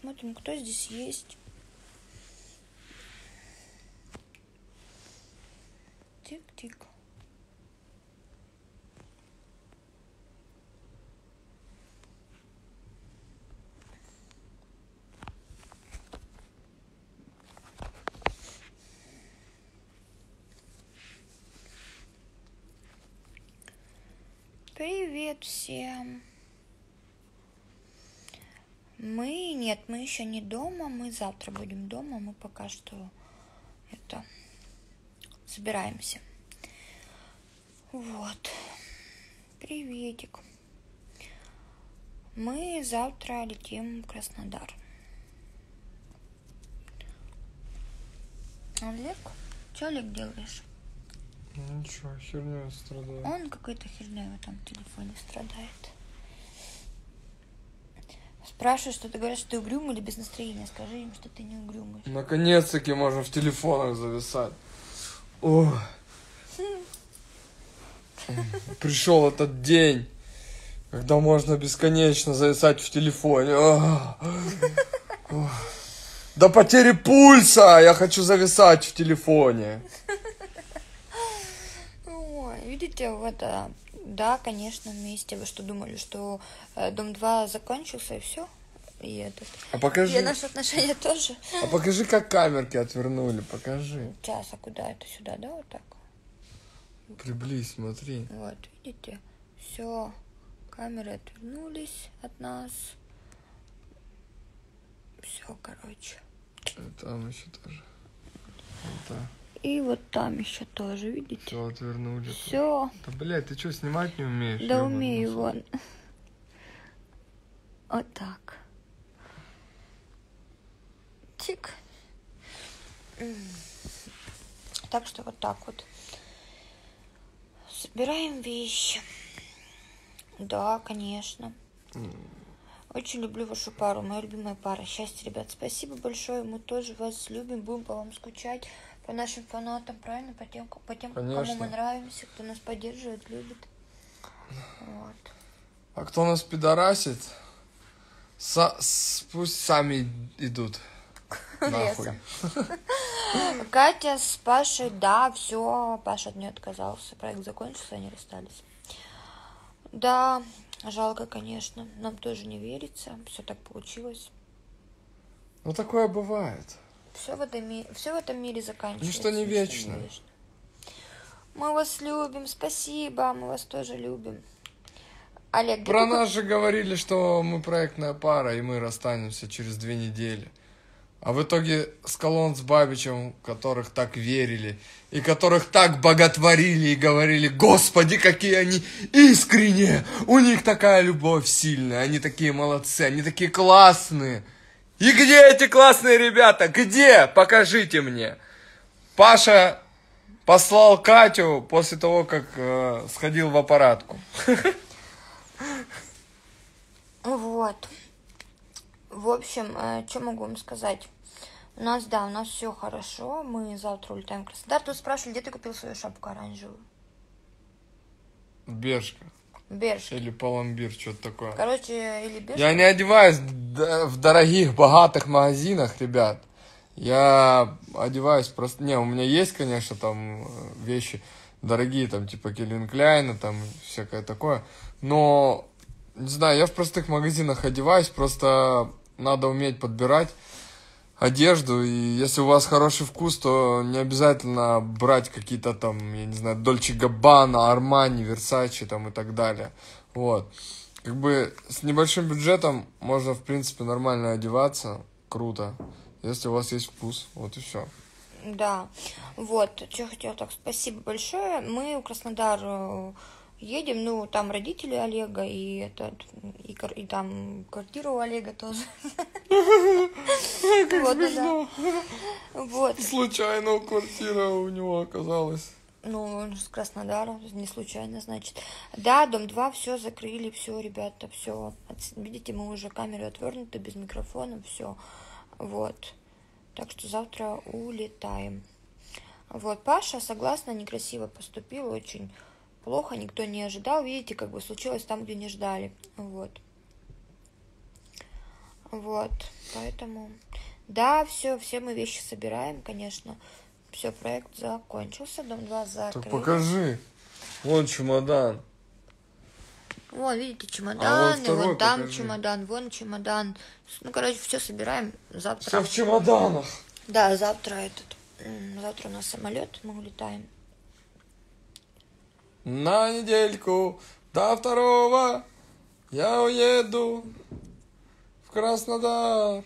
посмотрим, кто здесь есть. Тик-тик. Привет всем. Мы, нет, мы еще не дома, мы завтра будем дома, мы пока что это собираемся. Вот. Приветик. Мы завтра летим в Краснодар. Олег, что Олег делаешь? Ничего, херня страдаю. Он какой-то херней в этом телефоне страдает. Спрашивают, что ты говоришь, что ты угрюмый или без настроения. Скажи им, что ты не угрюмый. Наконец-таки можно в телефонах зависать. О. Пришел этот день, когда можно бесконечно зависать в телефоне. До потери пульса я хочу зависать в телефоне. Ой, видите, вот, а, да, конечно, вместе. Вы что думали, что э, Дом 2 закончился и все? И этот. А покажи, И наши отношения тоже. а покажи, как камерки отвернули, покажи. Сейчас, а куда это? Сюда, да, вот так? Приблизь, смотри. Вот, видите? Все. Камеры отвернулись от нас. Все, короче. И Там еще тоже. Вот так. И вот там еще тоже, видите? Все отвернули. Все. Да, блядь, ты что, снимать не умеешь? Да умею, вон. Вот так. Тик. Так что вот так вот. Собираем вещи. Да, конечно. Очень люблю вашу пару, моя любимая пара. Счастья, ребят. Спасибо большое. Мы тоже вас любим, будем по вам скучать. По нашим фанатам, правильно? По тем, по тем кому Конечно. мы нравимся, кто нас поддерживает, любит. Вот. А кто нас пидорасит, са- с- пусть сами идут. Нахуй. Катя с Пашей, да, все, Паша от нее отказался. Проект закончился, они расстались. Да, жалко, конечно. Нам тоже не верится. Все так получилось. Ну такое бывает. Все в этом, ми- всё в этом мире заканчивается. Ничто не вечно. Мы вас любим, спасибо, мы вас тоже любим. Олег, Про нас же говорили, что мы проектная пара, и мы расстанемся через две недели. А в итоге Скалон с Бабичем, которых так верили, и которых так боготворили и говорили, господи, какие они искренние, у них такая любовь сильная, они такие молодцы, они такие классные. И где эти классные ребята? Где? Покажите мне. Паша послал Катю после того, как э, сходил в аппаратку. Вот. В общем, что могу вам сказать? У нас, да, у нас все хорошо. Мы завтра улетаем в Краснодар. Тут спрашивали, где ты купил свою шапку оранжевую? Бершка. В Бершке. Или Паламбир, что-то такое. Короче, или Бершка. Я не одеваюсь в дорогих, богатых магазинах, ребят. Я одеваюсь просто... Не, у меня есть, конечно, там э, вещи дорогие, там, типа Кельвин Кляйна, там, всякое такое. Но, не знаю, я в простых магазинах одеваюсь, просто надо уметь подбирать одежду, и если у вас хороший вкус, то не обязательно брать какие-то там, я не знаю, Дольче Габбана, Армани, Версачи там и так далее. Вот. Как бы с небольшим бюджетом можно, в принципе, нормально одеваться. Круто. Если у вас есть вкус. Вот и все. Да. Вот, что хотела так, спасибо большое. Мы в Краснодар э, едем, ну, там родители Олега и этот, и, кар- и там квартира у Олега тоже. Вот, да. Вот. Случайно квартира у него оказалась. Ну, он же с Краснодара, не случайно, значит. Да, дом 2, все закрыли, все, ребята, все. Видите, мы уже камеры отвернуты, без микрофона, все. Вот. Так что завтра улетаем. Вот, Паша, согласно, некрасиво поступил, очень плохо, никто не ожидал. Видите, как бы случилось там, где не ждали. Вот. Вот, поэтому... Да, все, все мы вещи собираем, конечно. Все, проект закончился, дом 2 Так закрыли. покажи. Вон чемодан. Вон, видите, А чемодан, вон и второй вон там покажи. чемодан, вон чемодан. Ну, короче, все собираем. Завтра. Все в чемоданах. Да, завтра этот. Завтра у нас самолет, мы улетаем. На недельку до второго я уеду в Краснодар.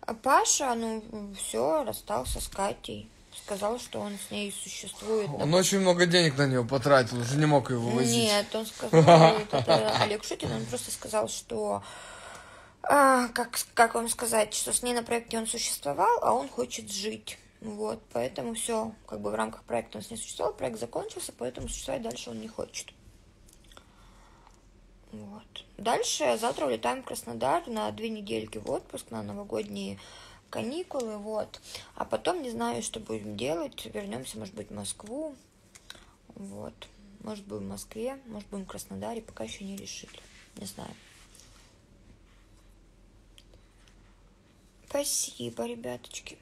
А Паша, ну, все, расстался с Катей. Сказал, что он с ней существует. Он очень много денег на него потратил, уже не мог его возить. Нет, он сказал, Олег Шутин, он просто сказал, что а, как, как вам сказать, что с ней на проекте он существовал, а он хочет жить. Вот, поэтому все, как бы в рамках проекта он с ней существовал, проект закончился, поэтому существовать дальше он не хочет. Вот. Дальше завтра улетаем в Краснодар на две недельки в отпуск, на новогодние каникулы, вот. А потом не знаю, что будем делать. Вернемся, может быть, в Москву. Вот. Может, будем в Москве, может, будем в Краснодаре, пока еще не решили. Не знаю. Спасибо, ребяточки.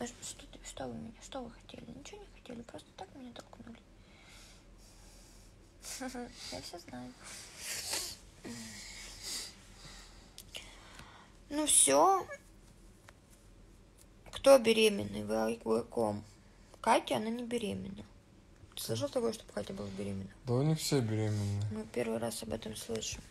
Что, что вы меня, что вы хотели? Ничего не хотели, просто так меня толкнули. Я все знаю. Ну все. Кто беременный? Вы, ком? Катя, она не беременна. Ты слышал такое, чтобы Катя была беременна? Да у них все беременные. Мы первый раз об этом слышим.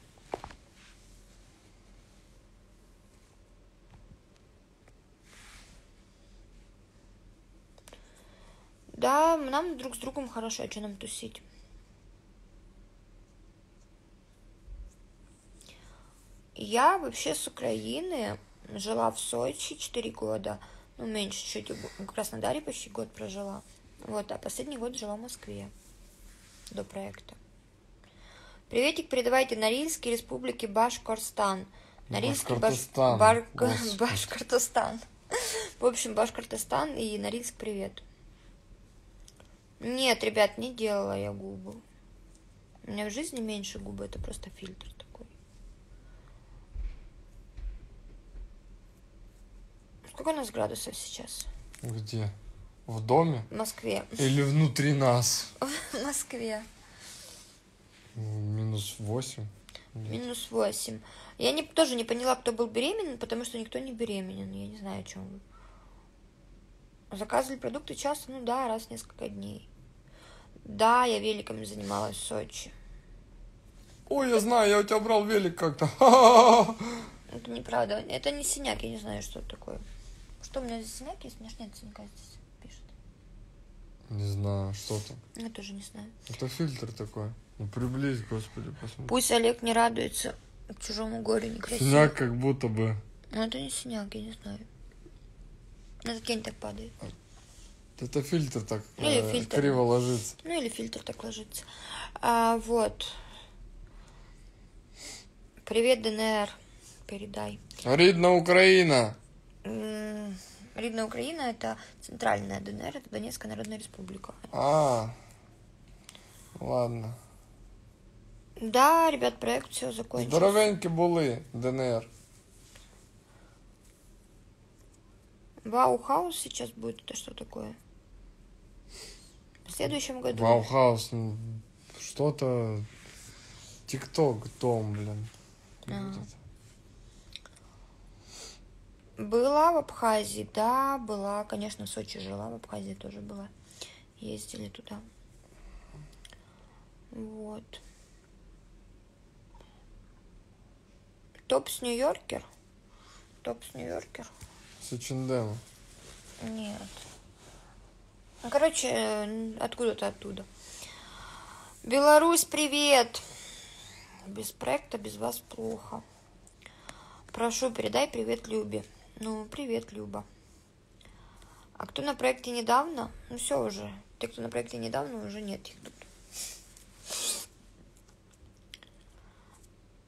Да, нам друг с другом хорошо, а что нам тусить? Я вообще с Украины, жила в Сочи 4 года, ну, меньше чуть, в Краснодаре почти год прожила. Вот, а последний год жила в Москве до проекта. Приветик передавайте Норильской республике Башкортостан. Норильский Баш... Башкортостан, Бар- господи. Башкортостан. В общем, Башкортостан и Норильск привет. Нет, ребят, не делала я губы. У меня в жизни меньше губы, это просто фильтр такой. Сколько у нас градусов сейчас? Где? В доме? В Москве. Или внутри нас? В Москве. Минус восемь. Минус 8. Я не, тоже не поняла, кто был беременен, потому что никто не беременен. Я не знаю, о чем вы. Заказывали продукты часто, ну да, раз в несколько дней. Да, я великом занималась в Сочи. Ой, я знаю, я у тебя брал велик как-то. Это неправда. Это не синяк, я не знаю, что это такое. Что у меня за синяк есть? У меня ж нет синяка здесь пишет. Не знаю, что там. Я тоже не знаю. Это фильтр такой. Ну приблизь, господи, посмотри. Пусть Олег не радуется к чужому горю некрасиво. Синяк как будто бы. Но это не синяк, я не знаю. Это тень так падает. Это фильтр так Или э, фильтр. криво ложится. Ну или фильтр так ложится. А, вот. Привет, ДНР. Передай. Рідна Україна. М, Рідна Украина это центральная ДНР, это Донецкая Народная Республика. А, ладно. Да, ребят, проект все закончился. Здоровенькі були, ДНР. Вау-хаус сейчас будет, это что такое? В следующем году. Ваухаус, ну, что-то... Тикток, Том, блин. А. Была в Абхазии, да, была, конечно, в Сочи жила, в Абхазии тоже была. Ездили туда. Вот. Топс Нью-Йоркер? Топс Нью-Йоркер? С H&M. Нет. Ну, короче, э, откуда-то оттуда. Беларусь, привет! Без проекта, без вас плохо. Прошу, передай привет Любе. Ну, привет, Люба. А кто на проекте недавно? Ну, все уже. Те, кто на проекте недавно, уже нет их тут.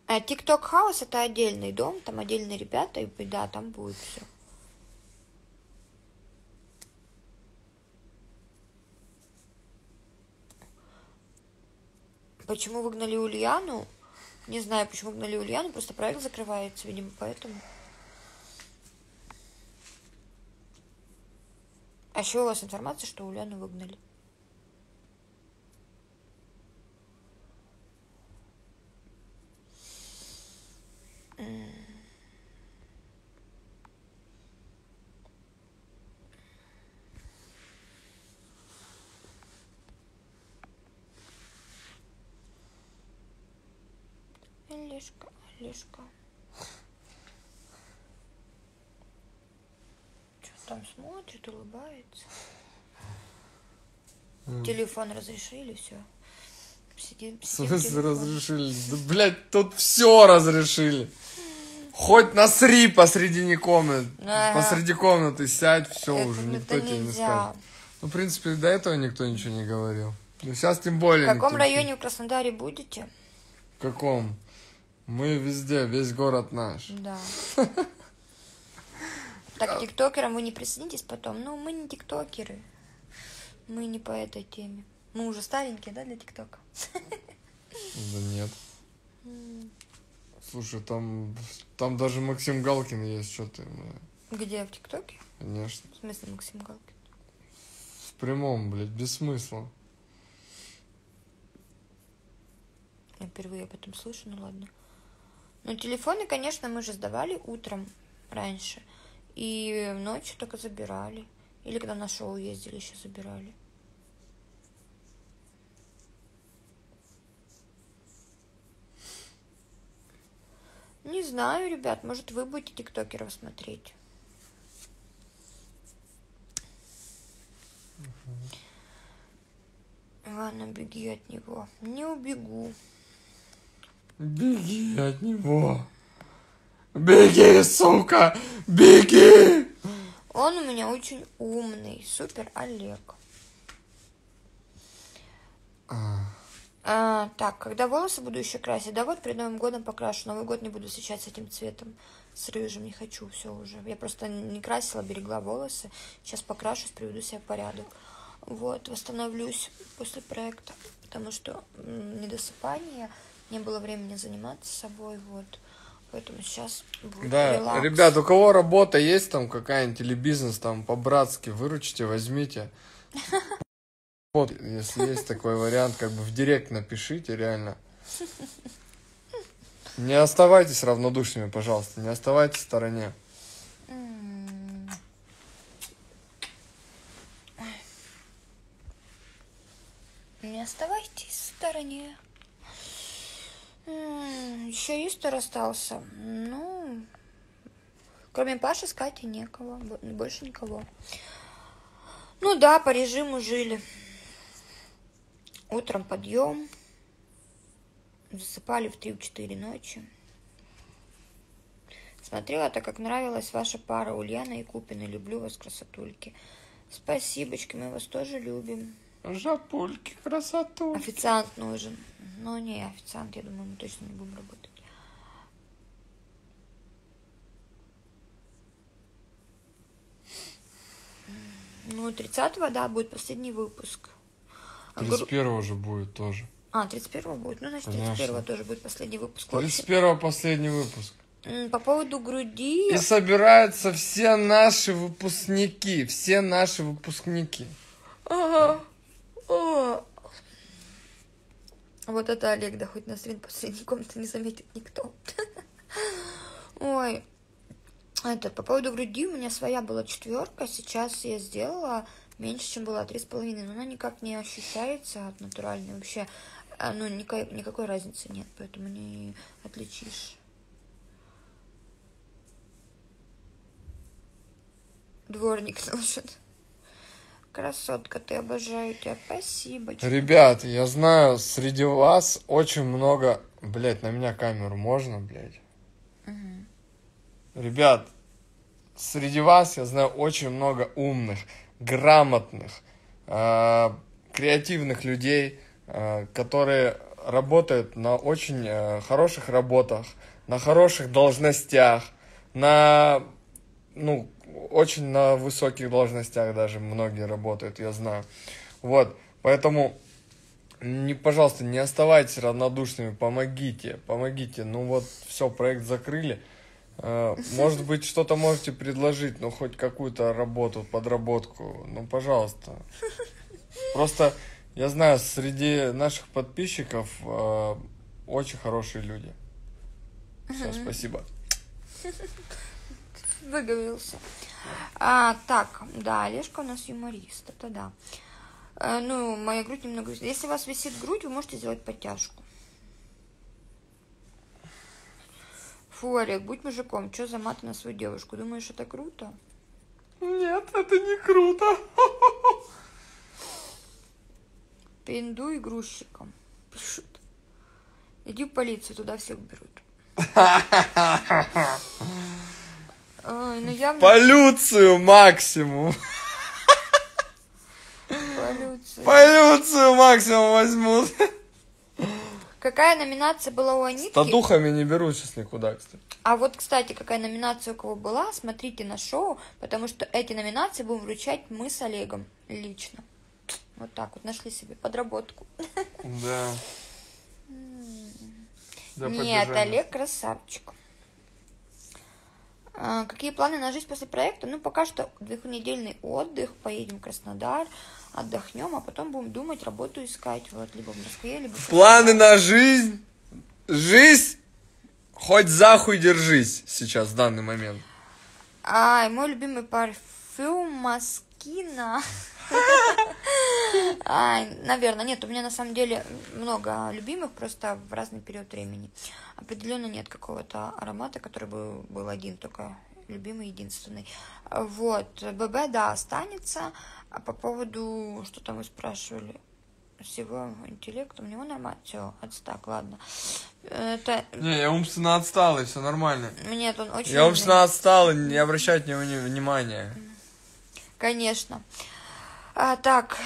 А TikTok House это отдельный дом, там отдельные ребята, и да, там будет все. Почему выгнали Ульяну? Не знаю, почему гнали Ульяну, просто проект закрывается, видимо, поэтому. А еще у вас информация, что Ульяну выгнали? Олежка. Что там смотрит, улыбается? Телефон разрешили, все. Сидим, телефон. разрешили? Да, блядь, тут все разрешили. Хоть насри посредине комнаты. Ага. Посреди комнаты сядь, все Это- уже, это никто тебе не нельзя. скажет. Ну, в принципе, до этого никто ничего не говорил. Ну, сейчас тем более. В каком никто- районе в Краснодаре будете? В каком? Мы везде, весь город наш. Да. Так, тиктокерам вы не присоединитесь потом? Ну, мы не тиктокеры. Мы не по этой теме. Мы уже старенькие, да, для тиктока? Да нет. Слушай, там, там даже Максим Галкин есть, что ты, бля. Где, в тиктоке? конечно. В смысле, Максим Галкин? В прямом, блядь, без смысла. Я впервые об этом слышу, ну ладно. Ну, телефоны, конечно, мы же сдавали утром раньше. И ночью только забирали. Или когда на шоу ездили, еще забирали. Не знаю, ребят, может вы будете тиктокеров смотреть. Ладно, беги от него. Не убегу. Беги от него. Беги, сука, беги! Он у меня очень умный. Супер Олег. А, так, когда волосы буду еще красить? Да вот перед Новым годом покрашу. Новый год не буду встречать с этим цветом. С рыжим не хочу, все уже. Я просто не красила, берегла волосы. Сейчас покрашусь, приведу себя в порядок. Вот, восстановлюсь после проекта, потому что недосыпание, не было времени заниматься собой, вот. Поэтому сейчас будет Да, релакс. ребят, у кого работа есть там какая-нибудь или бизнес там по-братски, выручите, возьмите. Вот, если есть такой вариант, как бы в директ напишите, реально. Не оставайтесь равнодушными, пожалуйста, не оставайтесь в стороне. Не оставайтесь в стороне. Еще Истер остался. Ну, кроме Паши с Катей некого. бо- Больше никого. Ну да, по режиму жили. Утром подъем. Засыпали в 3-4 ночи. Смотрела, так как нравилась ваша пара Ульяна и Купина. Люблю вас, красотульки. Спасибочки, мы вас тоже любим. Жапульки, красоту. Официант нужен. Ну, не, официант, я думаю, мы точно не будем работать. Ну, 30-го, да, будет последний выпуск. А, гру- 31 же будет тоже. А, 31-го будет? Ну, значит, Конечно. 31-го тоже будет последний выпуск. В общем, 31 последний выпуск. По поводу груди... И собираются все наши выпускники, все наши выпускники. Ага. О. Вот это Олег, да хоть на стрим последней комнаты не заметит никто. Ой. Это, по поводу груди у меня своя была четверка, сейчас я сделала меньше, чем была три с половиной, но она никак не ощущается от натуральной вообще. а, Ну, никакой, никакой разницы нет, поэтому не отличишь. Дворник нужен. Красотка, ты обожаю тебя. Спасибо. Ребят, я знаю, среди вас очень много... Блять, на меня камеру можно, блядь? Ребят, среди вас я знаю очень много умных, грамотных, э, креативных людей, э, которые работают на очень э, хороших работах, на хороших должностях, на, ну, очень на высоких должностях даже многие работают, я знаю. Вот, поэтому Не, пожалуйста, не оставайтесь равнодушными, помогите, помогите. Ну вот, все, проект закрыли. Э, Может быть, что-то можете предложить, ну хоть какую-то работу, подработку. Ну, пожалуйста. Просто я знаю, среди наших подписчиков э, очень хорошие люди. Все, спасибо. Выговорился. А, так, да, Олежка у нас юморист, это да. Э, ну, моя грудь немного... Если у вас висит грудь, вы можете сделать подтяжку. Фу, Олег, будь мужиком, что за маты на свою девушку? Думаешь, это круто? Нет, это не круто. Пиндуй грузчиком. Пишут. Иди в полицию, туда всех берут. Ой, ну явно Полюцию максимум. полиция. Полюцию максимум возьмут. Какая номинация была у С Анитки? татухами не беру сейчас никуда, кстати. А вот, кстати, какая номинация у кого была, смотрите на шоу, потому что эти номинации будем вручать мы с Олегом лично. Вот так вот, нашли себе подработку. Да. Нет. Олег красавчик. А, какие планы на жизнь после проекта? Ну, пока что двухнедельный отдых, поедем в Краснодар, отдохнем, а потом будем думать, работу искать, вот, либо в Москве, либо в Планы на жизнь. Жизнь. Хоть захуй держись сейчас, в данный момент. Ай, мой любимый парфюм Маскина. Ай, наверное, нет, у меня на самом деле много любимых, просто в разный период времени. Определенно нет какого-то аромата, который бы был один, только любимый, единственный. Вот, ББ, да, останется. А по поводу, что там вы спрашивали, с его интеллектом, у него нормально. Все, отстак, ладно. Это... Не, я умственно отсталый, все нормально. Нет, он очень... Я умственно отсталый, не обращайте на него внимания. Конечно. А, так,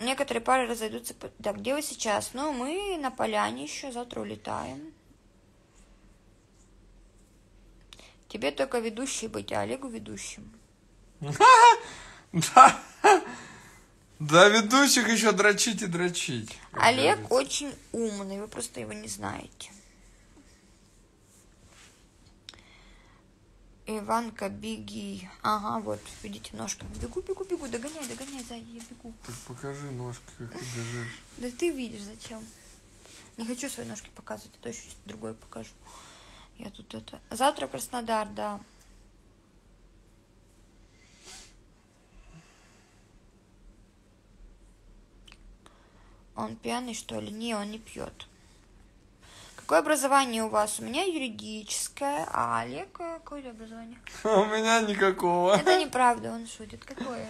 некоторые пары разойдутся. Так, где вы сейчас? Ну, мы на поляне еще, завтра улетаем. Тебе только ведущий быть, а Олегу ведущим. Да. Да, ведущих еще дрочить и дрочить. Олег очень умный, вы просто его не знаете. Иванка, беги. Ага, вот, видите, ножками. Бегу, бегу, бегу, догоняй, догоняй, сзади, я бегу. Так покажи ножки, как ты бежишь. Да ты видишь, зачем? Не хочу свои ножки показывать, а то еще другое покажу. Я тут это... Завтра Краснодар, да. Он пьяный, что ли? Не, он не пьет. Какое образование у вас? У меня юридическое, а Олег э, какое образование? У меня никакого. Это неправда, он шутит. Какое?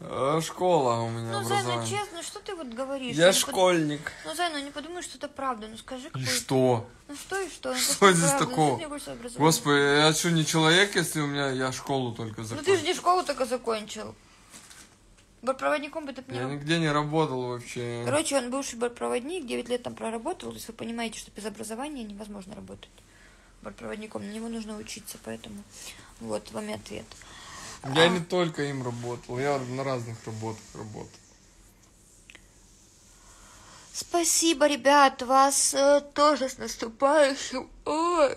Э, Школа у меня Ну, Зай, ну честно, что ты вот говоришь? Я Ну, под- школьник. Ну, Зай, ну не подумай, что это правда. Ну скажи, И какое что? Ну что и что? Ну, Что здесь правда? Ну, такого? образование? Господи, я что, не человек, если у меня я школу только Ну ты же закончил? не школу только закончил. Бортпроводником бы ты Я не... нигде не работал вообще. Короче, он бывший бортпроводник, 9 лет там проработал. То есть вы понимаете, что без образования невозможно работать бортпроводником. На него нужно учиться, поэтому вот вам и ответ. Я А. не только им работал, я на разных работах работал. Спасибо, ребят, вас э, тоже с наступающим. Ой.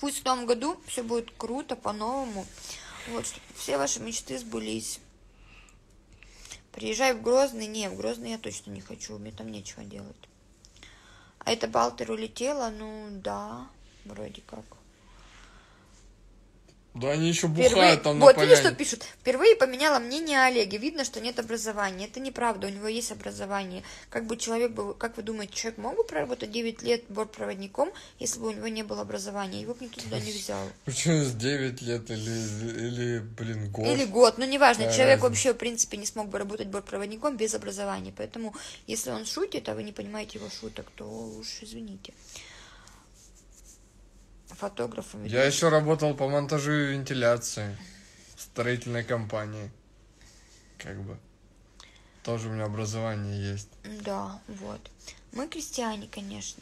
Пусть в новом году все будет круто, по-новому. Вот, чтобы все ваши мечты сбылись. Приезжай в Грозный. Не, в Грозный я точно не хочу, мне там нечего делать. А это Балтер улетела? Ну, да, вроде как. Да они еще Впервые... бухают там вот на видишь, что поляне. пишут. Впервые поменяла мнение о Олеге. Видно, что нет образования. Это неправда, у него есть образование. Как бы человек был, как вы думаете, человек мог бы проработать 9 лет бортпроводником, если бы у него не было образования? Его бы никто туда не взял. Причем с 9 лет или, или блин, год. Или год, ну неважно, Какая человек разница? вообще, в принципе, не смог бы работать бортпроводником без образования. Поэтому, если он шутит, а вы не понимаете его шуток, то уж извините. Фотографом. Я еще работал по монтажу и вентиляции в строительной компании. Как бы. Тоже у меня образование есть. Да, вот. Мы крестьяне, конечно.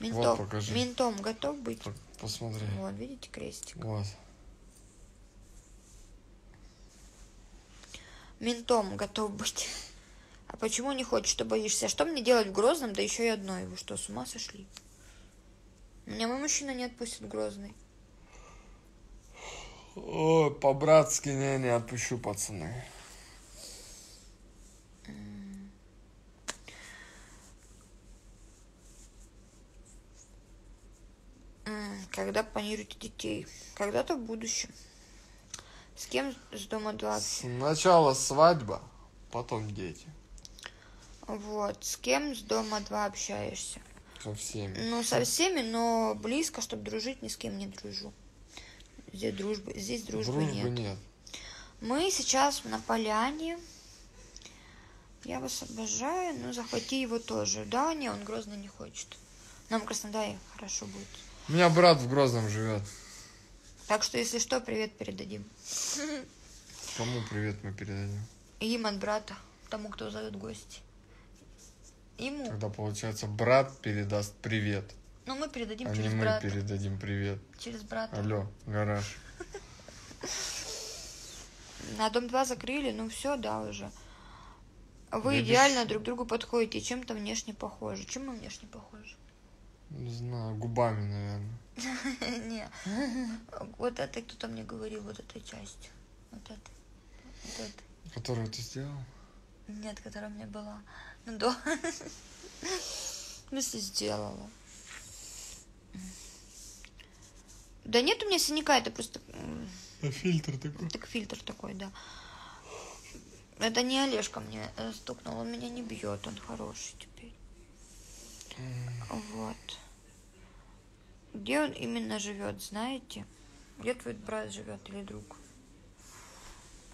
Ментом, покажи. ментом готов быть? Посмотри. Вот, видите, крестик. Вот. Ментом готов быть. А почему не хочешь, что боишься? А что мне делать в Грозном, да еще и одной? Вы что, с ума сошли? Меня мой мужчина не отпустит Грозный. Ой, по-братски не, не отпущу, пацаны. Когда планируете детей? Когда-то в будущем. С кем с дома два? Сначала свадьба, потом дети. Вот. С кем с дома два общаешься? Со всеми. Ну, со всеми, но близко, чтобы дружить, ни с кем не дружу. Здесь дружбы, здесь дружбы, Дружбы нет. нет. Мы сейчас на поляне. Я вас обожаю, но захвати его тоже. Да, не, он грозно не хочет. Нам в Краснодаре хорошо будет. У меня брат в Грозном живет. Так что, если что, привет передадим. Кому привет мы передадим? Им от брата, тому, кто зовет гости. Ему. Когда, получается, брат передаст привет, Ну, мы передадим а не через мы брата. передадим привет. Через брата. Алло, гараж. На дом 2 закрыли, ну все, да, уже. Вы Видишь? идеально друг другу подходите, чем-то внешне похожи. Чем мы внешне похожи? Не знаю, губами, наверное. Не. Вот это кто-то мне говорил, вот этой частью. Вот это. Вот это. Которую ты сделал? Нет, которая у меня была. Ну да. В смысле сделала. Да нет у меня синяка, это просто м, А фильтр такой. так фильтр такой, да. Это не Олежка мне э, стукнул, он меня не бьет, он хороший теперь. Вот. Где он именно живет, знаете? Где твой брат живет или друг?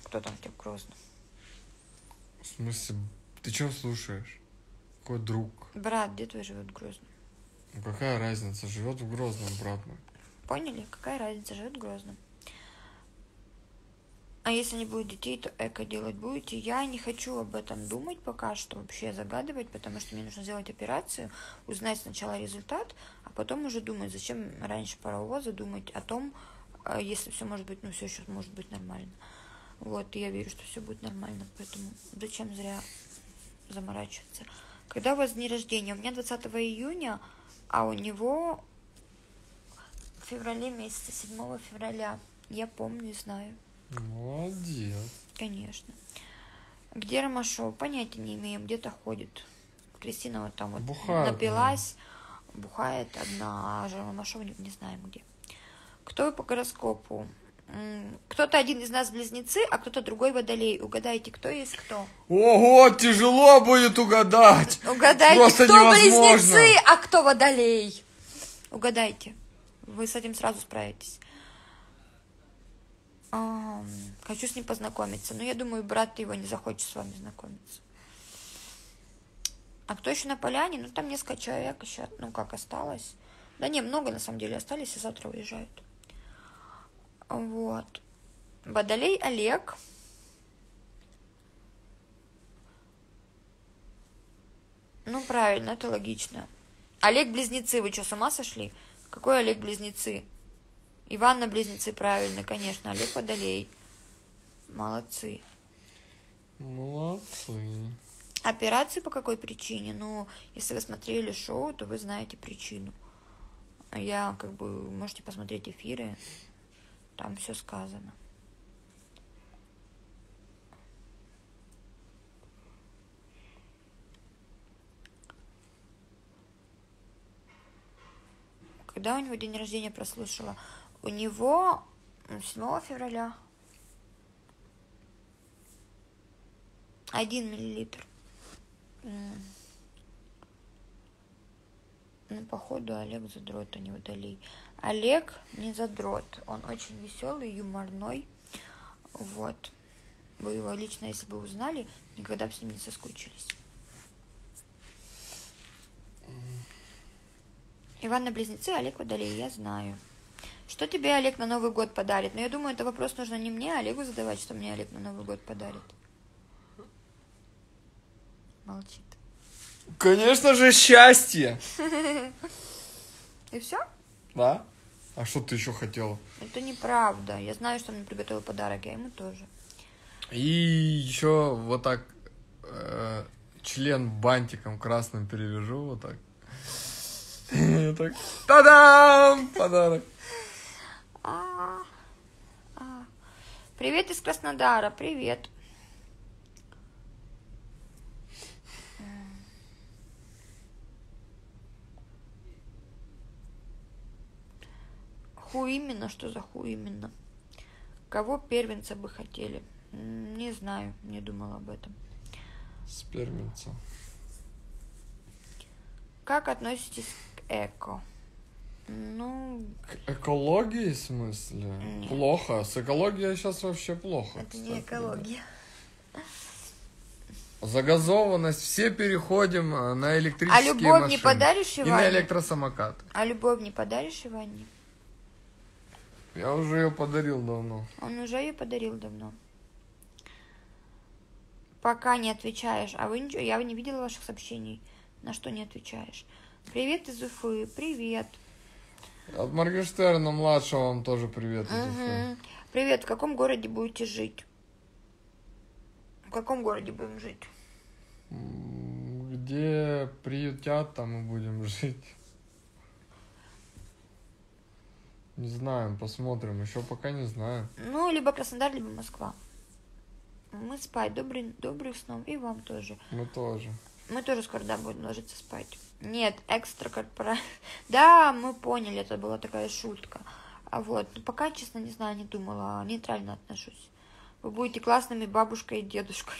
Кто там тебе в Грозном? В смысле, ты что слушаешь? Какой друг? Брат, где твой живет в Грозном? Ну какая разница? Живет в Грозном, брат мой. Поняли? Какая разница, живет в Грозном. А если не будет детей, то эко делать будете? Я не хочу об этом думать пока что, вообще загадывать, потому что мне нужно сделать операцию, узнать сначала результат, а потом уже думать, зачем раньше паровоза думать о том, а, если все может быть, ну все еще может быть нормально. Вот, я верю, что все будет нормально, поэтому зачем зря заморачиваться. Когда у вас день рождения? У меня 20 июня, а у него в феврале месяце, 7 февраля. Я помню и знаю, Молодец. конечно. Где Ромашов? Понятия не имеем, где-то ходит. Кристина вот там вот Бухает, напилась, бухает одна, а же Ромашов не, не знаем где. Кто вы по гороскопу? Кто-то один из нас близнецы, а кто-то другой водолей. Угадайте, кто есть кто. Ого, тяжело будет угадать. Угадайте, Просто кто невозможно. близнецы, а кто водолей. Угадайте. Вы с этим сразу справитесь. Ам, хочу с ним познакомиться. Но я думаю, брат его не захочет с вами знакомиться. А кто еще на поляне? Ну, там несколько человек еще, ну, как осталось. Да не, много на самом деле остались, и завтра уезжают. Вот. Водолей Олег. Ну, правильно, это логично. Олег близнецы, вы что, с ума сошли? Какой Олег близнецы? Иванна близнецы, правильно, конечно. Олег Водолей. Молодцы. Молодцы. Операции по какой причине? Ну, если вы смотрели шоу, то вы знаете причину. Я, как бы, можете посмотреть эфиры, там все сказано. Когда у него день рождения прослушала? У него м, 7 февраля. Один миллилитр. Ну, походу, Олег задрот, а не водолей. Олег не задрот. Он очень веселый, юморной. Вот. Вы его лично, если бы узнали, никогда бы с ним не соскучились. Иван Близнецы, Олег Водолей, я знаю. Что тебе Олег на Новый год подарит? Но я думаю, это вопрос нужно не мне, а Олегу задавать, что мне Олег на Новый год подарит. Молчит. Конечно же, счастье. И все? Да? А что ты еще хотела? Это неправда. Я знаю, что он мне приготовил подарок, я ему тоже. И еще вот так, э, член бантиком красным перевяжу вот так. Так, та-дам! Подарок. А, а. Привет из Краснодара, привет. Хуй именно, что за хуй именно? Кого первенца бы хотели? Не знаю, не думала об этом. Спермица. Как относитесь к эко? Ну, К экологии, в смысле? Нет. Плохо. С экологией сейчас вообще плохо. это не кстати, экология. да. Загазованность. Все переходим э, на А электрические любовь не машины. подаришь И на Иване? электросамокаты. А любовь не подаришь Иване? Я уже ее подарил давно. Он уже ее подарил давно. Пока не отвечаешь. А вы ничего, я не видела ваших сообщений. На что не отвечаешь? Привет из Уфы. Привет. От Моргенштерна младшего вам тоже привет. Мгм. Привет. В каком городе будете жить? В каком городе будем жить? Где приютят, там и будем жить. Не знаем, посмотрим. Еще пока не знаем. Ну, либо Краснодар, либо Москва. Мы спать. Добрый, добрых снов. И вам тоже. Мы тоже. Мы тоже скоро да, будем ложиться спать. Нет, экстра корпора. Да, мы поняли, это была такая шутка. А вот, ну, пока, честно, не знаю, не думала, нейтрально отношусь. Вы будете классными бабушкой и дедушкой.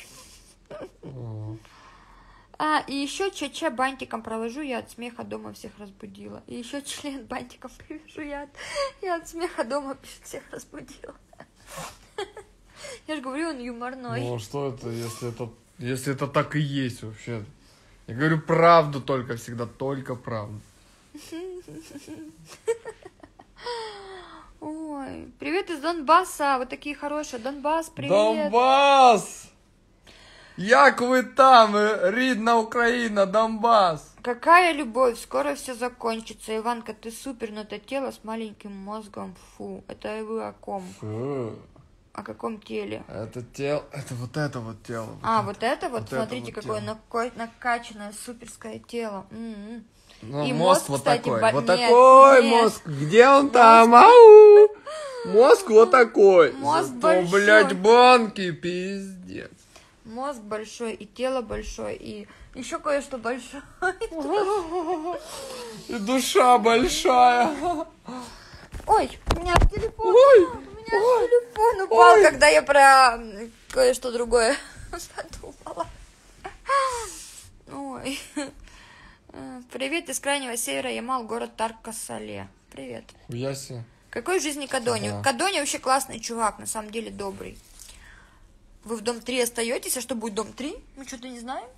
А, и еще ЧЧ бантиком провожу, я от смеха дома всех разбудила. И еще член бантиком привяжу, я от, я от смеха дома всех разбудила. Я же говорю, он юморной. Ну а что это, если это, если это так и есть вообще? Я говорю правду только всегда, только правду. Ой, привет из Донбасса, вы такие хорошие. Донбасс, привет. Донбас! Як ви там, рідна Україна, Донбас? Какая любовь, скоро все закончится. Иванка, ты супер, но это тело с маленьким мозгом. Фу, это вы о ком? Фу, О каком теле? это тело, это вот это вот тело. вот А, это. вот это вот, вот это смотрите, вот какое тело. накачанное суперское тело. М-м. Ну, И мозг, мозг, вот кстати, такой. ба- Вот нет, такой нет. мозг. Где он там? Ау! Мозг вот такой. Мозг Зато, большой. блядь, банки, пиздец. Мозг большой, и тело большое, и еще кое-что большое. И душа большая. Ой, у меня телефон, Ой, у меня телефон упал, когда я про кое-что другое подумала. Ой. Привет из крайнего севера, Ямал, город Тарко-Сале. Привет. Я себе. Какой в жизни Кадони? Да. Кадони вообще классный чувак, на самом деле добрый. Вы в дом 3 остаетесь, а что будет дом 3? Мы что-то не знаем.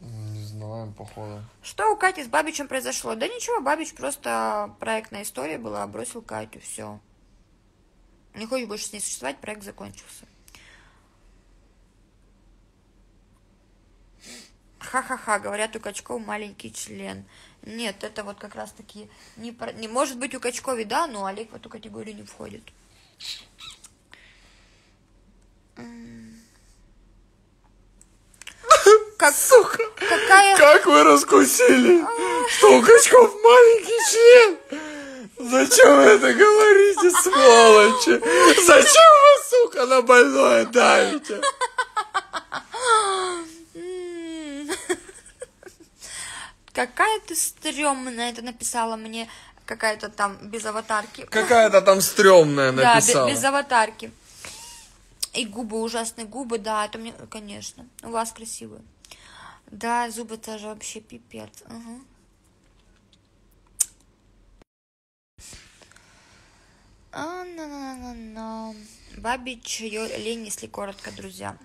Не знаю, походу. Что у Кати с Бабичем произошло? Да ничего, Бабич просто проектная история была, бросил Катю, все. Не хочет больше с ней существовать, проект закончился. Ха-ха-ха, говорят, у Качков маленький член. Нет, это вот как раз таки не, не может быть у Качкови, да, но Олег в эту категорию не входит. Как, Сука! Какая... Как вы раскусили, что у качков маленький член? Зачем вы это говорите, сволочи? Зачем вы, сука, на больное давите? Какая ты стрёмная, это написала мне какая-то там без аватарки. Какая-то там стрёмная Да, бе- написала. без аватарки. И губы, ужасные губы, да, это мне, конечно. У вас красивые. Да, зубы тоже вообще пипец. Ага. А, на на на на Бабич, её лень, если коротко, друзья.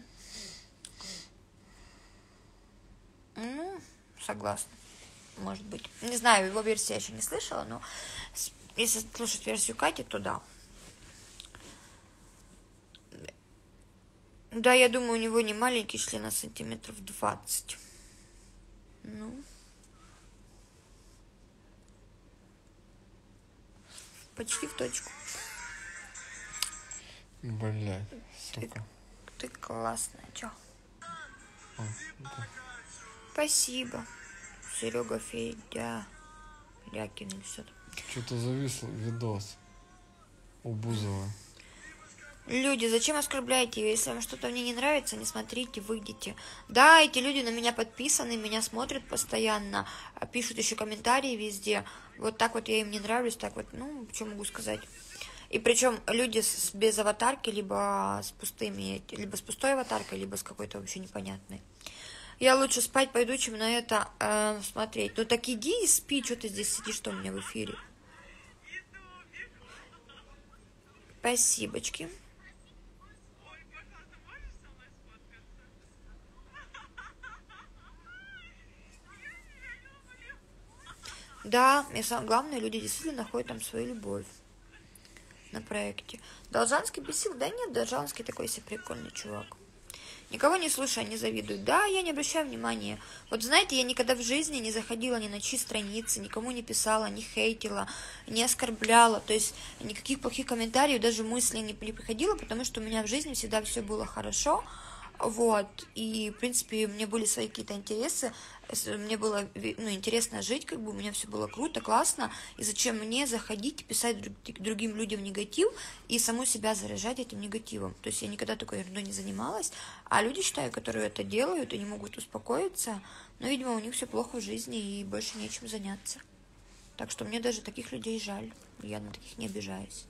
Ну, согласна. Может быть. Не знаю, его версию я еще не слышала, но если слушать версию Кати, то да. Да, я думаю, у него не маленький член, а сантиметров 20. Ну. Почти в точку. Блядь, сука. Ты классная, чё? Спасибо. Серега Федя. Лякин или что-то. Что-то завис видос у Бузова. Люди, зачем оскорбляете ее? Если вам что-то мне не нравится, не смотрите, выйдите. Да, эти люди на меня подписаны, меня смотрят постоянно, а пишут еще комментарии везде. Вот так вот я им не нравлюсь, так вот, ну, что могу сказать. И причем люди с, без аватарки, либо с пустыми, либо с пустой аватаркой, либо с какой-то вообще непонятной. Я лучше спать пойду, чем на это э, смотреть. Ну так иди и спи, что ты здесь сидишь, что у меня в эфире. Спасибочки. Да, и самое главное, люди действительно находят там свою любовь на проекте. Должанский бесил? Да нет, Должанский такой себе прикольный чувак. Никого не слушаю, не завидую. Да, я не обращаю внимания. Вот знаете, я никогда в жизни не заходила ни на чьи страницы, никому не писала, не хейтила, не оскорбляла. То есть никаких плохих комментариев, даже мыслей не, не приходило, потому что у меня в жизни всегда все было хорошо. Вот, и, в принципе, мне были свои какие-то интересы, мне было ну, интересно жить, как бы у меня все было круто, классно, и зачем мне заходить писать другим людям негатив и саму себя заряжать этим негативом. То есть я никогда такой ерундой не занималась, а люди, считаю, которые это делают и не могут успокоиться, но, видимо, у них все плохо в жизни и больше нечем заняться. Так что мне даже таких людей жаль, я на таких не обижаюсь.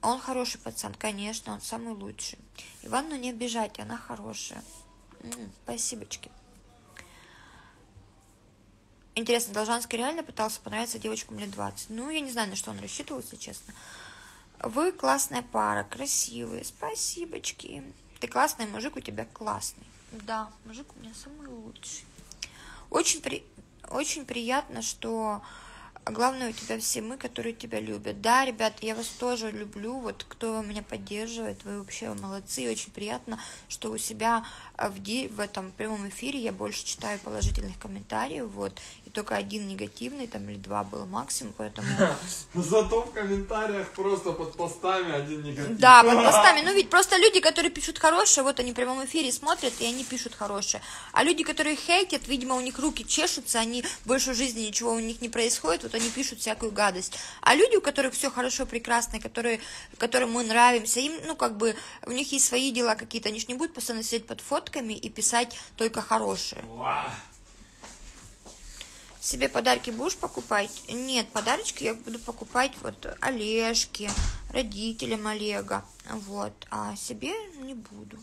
Он хороший пацан, конечно, он самый лучший. Иванну не обижайте, она хорошая. М-м, спасибочки. Интересно, Должанский реально пытался понравиться девочкам лет 20? Ну, я не знаю, на что он рассчитывал, если честно. Вы классная пара, красивые, спасибочки. Ты классный, мужик у тебя классный. Да, мужик у меня самый лучший. Очень, при... Очень приятно, что а главное, у тебя все мы, которые тебя любят. Да, ребят, я вас тоже люблю. Вот кто меня поддерживает, вы вообще молодцы. Очень приятно, что у себя в, в этом прямом эфире я больше читаю положительных комментариев. Вот только один негативный, там или два было максимум, поэтому... Зато в комментариях просто под постами один негативный. Да, под постами. Ну ведь просто люди, которые пишут хорошее, вот они в прямом эфире смотрят, и они пишут хорошее. А люди, которые хейтят, видимо, у них руки чешутся, они больше в жизни ничего у них не происходит, вот они пишут всякую гадость. А люди, у которых все хорошо, прекрасно, которые, которым мы нравимся, им, ну, как бы, у них есть свои дела какие-то, они же не будут постоянно сидеть под фотками и писать только хорошее. Wow. Себе подарки будешь покупать? Нет, подарочки я буду покупать вот Олежке, родителям Олега. Вот, а себе не буду.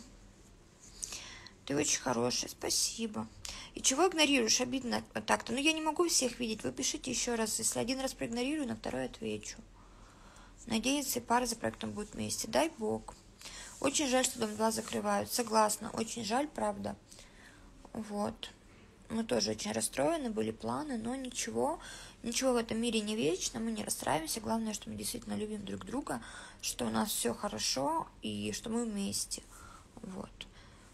Ты очень хорошая, спасибо. И чего игнорируешь? Обидно так-то. Ну, я не могу всех видеть. Вы пишите еще раз. Если один раз проигнорирую, на второй отвечу. Надеюсь, и пара за проектом будет вместе. Дай бог. Очень жаль, что Дом 2 закрывают. Согласна. Очень жаль, правда. Вот мы тоже очень расстроены, были планы, но ничего, ничего в этом мире не вечно, мы не расстраиваемся, главное, что мы действительно любим друг друга, что у нас все хорошо и что мы вместе, вот.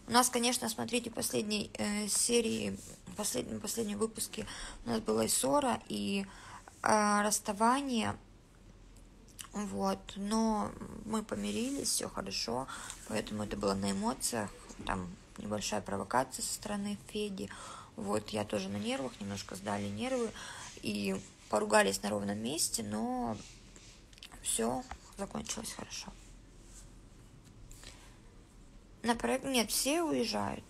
У нас, конечно, смотрите, последней э, серии, последнем, последнем выпуске у нас была и ссора, и э, расставание, вот, но мы помирились, все хорошо, поэтому это было на эмоциях, там небольшая провокация со стороны Феди, вот, я тоже на нервах, немножко сдали нервы и поругались на ровном месте, но все закончилось хорошо. На проект... Нет, все уезжают.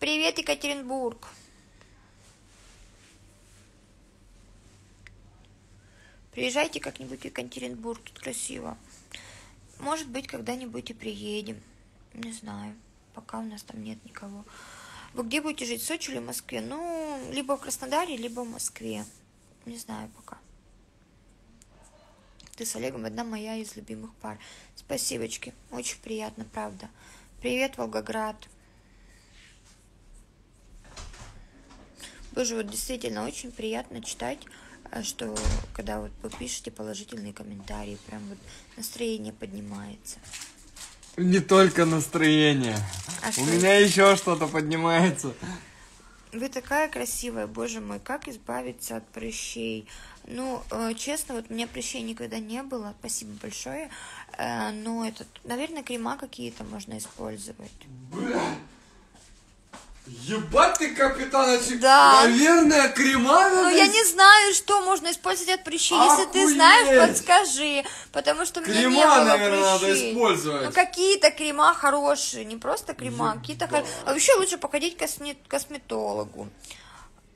Привет, Екатеринбург. Приезжайте как-нибудь в Екатеринбург, тут красиво. Может быть, когда-нибудь и приедем. Не знаю. Пока у нас там нет никого. Вы где будете жить, в Сочи или в Москве? Ну, либо в Краснодаре, либо в Москве. Не знаю пока. Ты с Олегом одна моя из любимых пар. Спасибочки. Очень приятно, правда. Привет, Волгоград. Боже, вот действительно очень приятно читать, э, что когда вот вы пишете положительные комментарии, прям вот настроение поднимается. Не только настроение. А У меня еще что-то поднимается. Вы такая красивая, боже мой, как избавиться от прыщей? Ну, э, честно, вот у меня прыщей никогда не было, спасибо большое. Э, но это, наверное, крема какие-то можно использовать. Ебать ты, капитаночек! Да. Наверное, крема Ну, надо я не знаю, что можно использовать от прыщей. Если ты Охуеть! знаешь, подскажи. Потому что у меня не Крема, было наверное, надо прыщей. использовать. Ну, какие-то крема хорошие. Не просто крема, а какие-то хорошие. А еще лучше походить к косме- косметологу.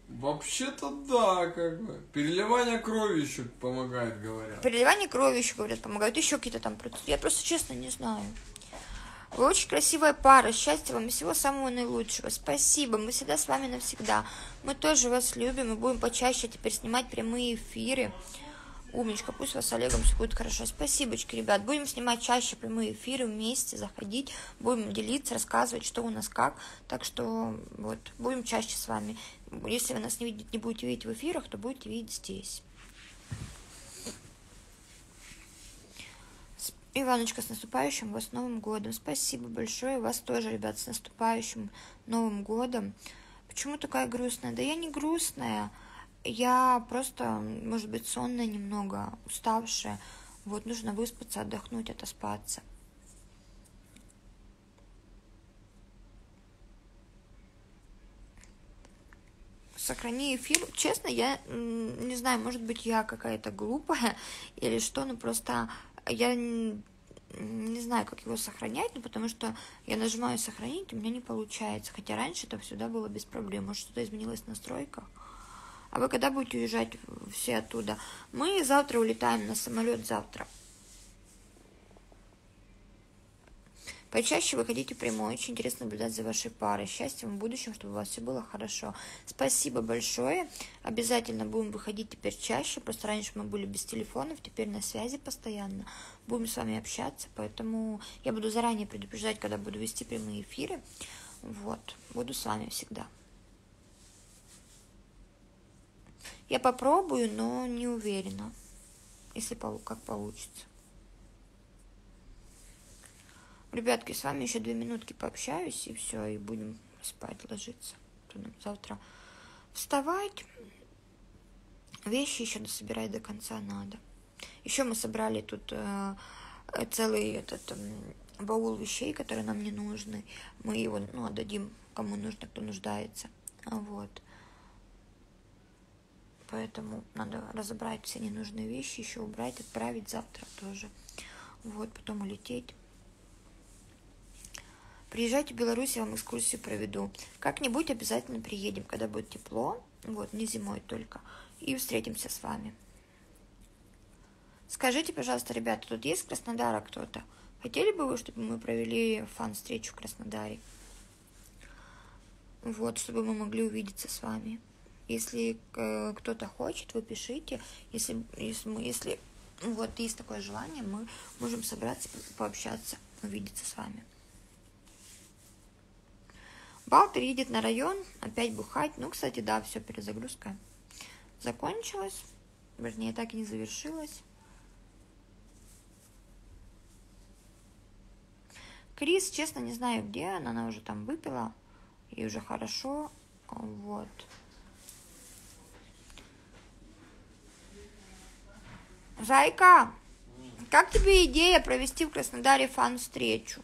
Вообще-то да, как бы. Переливание крови еще помогает, говорят. Переливание крови еще, говорят, помогают. Еще какие-то там процедуры. Я просто честно не знаю. Вы очень красивая пара. Счастья вам и всего самого наилучшего. Спасибо. Мы всегда с вами навсегда. Мы тоже вас любим и будем почаще теперь снимать прямые эфиры. Умничка, пусть вас с Олегом все будет хорошо. Спасибочки, ребят. Будем снимать чаще прямые эфиры вместе, заходить. Будем делиться, рассказывать, что у нас как. Так что вот, будем чаще с вами. Если вы нас не, видите, не будете видеть в эфирах, то будете видеть здесь. С- Иваночка, с наступающим вас Новым годом. Спасибо большое. Вас тоже, ребят, с наступающим Новым годом. Почему такая грустная? Да я не грустная. Я просто, может быть, сонная немного, уставшая. Вот, нужно выспаться, отдохнуть, отоспаться. Сохрани эфир. Честно, я не знаю, может быть, я какая-то глупая или что, но просто я не знаю, как его сохранять, ну, потому что я нажимаю сохранить, у меня не получается. Хотя раньше это всегда было без проблем. Может, что-то изменилось в настройках. А вы когда будете уезжать все оттуда? Мы завтра улетаем на самолет завтра. Почаще выходите прямой. Очень интересно наблюдать за вашей парой. Счастья вам в будущем, чтобы у вас все было хорошо. Спасибо большое. Обязательно будем выходить теперь чаще. Просто раньше мы были без телефонов, теперь на связи постоянно. Будем с вами общаться, поэтому я буду заранее предупреждать, когда буду вести прямые эфиры. Вот, буду с вами всегда. Я попробую, но не уверена, если как получится. Ребятки, с вами еще две минутки пообщаюсь, и все, и будем спать, ложиться. Нам завтра вставать. Вещи еще дособирать до конца надо. Еще мы собрали тут э, э, целый этот м, баул вещей, которые нам не нужны. Мы его ну, отдадим кому нужно, кто нуждается. А Вот. Поэтому надо разобрать все ненужные вещи, еще убрать, отправить завтра тоже. Вот, потом улететь. Приезжайте в Беларусь, я вам экскурсию проведу. Как-нибудь обязательно приедем, когда будет тепло. Вот, не зимой только. И встретимся с вами. Скажите, пожалуйста, ребята, тут есть Краснодара кто-то? Хотели бы вы, чтобы мы провели фан-встречу в Краснодаре? Вот, чтобы мы могли увидеться с вами. Если э, кто-то хочет, вы пишите. Если, если, мы, если вот есть такое желание, мы можем собраться, по- пообщаться, увидеться с вами. Балтер едет на район, опять бухать. Ну, кстати, да, все, перезагрузка закончилась. Вернее, так и не завершилась. Крис, честно, не знаю, где она. Она уже там выпила. И уже хорошо. Вот. Зайка, как тебе идея провести в Краснодаре фан-встречу?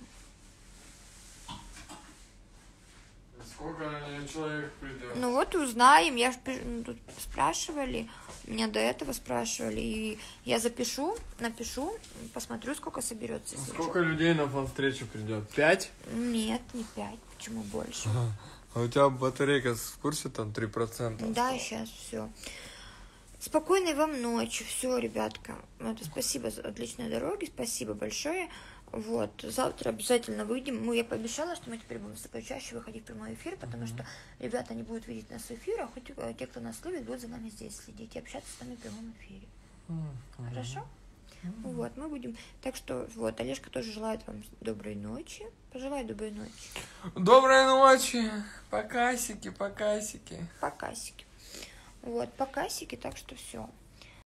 Сколько человек придет? Ну вот узнаем. Я ж ну, тут спрашивали, меня до этого спрашивали, и я запишу, напишу, посмотрю, сколько соберется. если Сколько людей на фан-встречу придет? Пять? Нет, не пять, почему больше? А у тебя батарейка в курсе там 3%? Да, сейчас все. Спокойной вам ночи. Все, ребятка. Это спасибо за отличные дороги. Спасибо большое. Вот. Завтра обязательно выйдем. Мы, я пообещала, что мы теперь будем с тобой чаще выходить в прямой эфир, потому что ребята не будут видеть нас в эфире, а хоть э, те, кто нас любит, будут за нами здесь следить и общаться с нами в прямом эфире. Хорошо? Вот, мы будем. Так что, вот, Олежка тоже желает вам доброй ночи. Пожелай доброй ночи. Доброй ночи! Покасики, покасики. Покасики. Вот, покасики, так что все.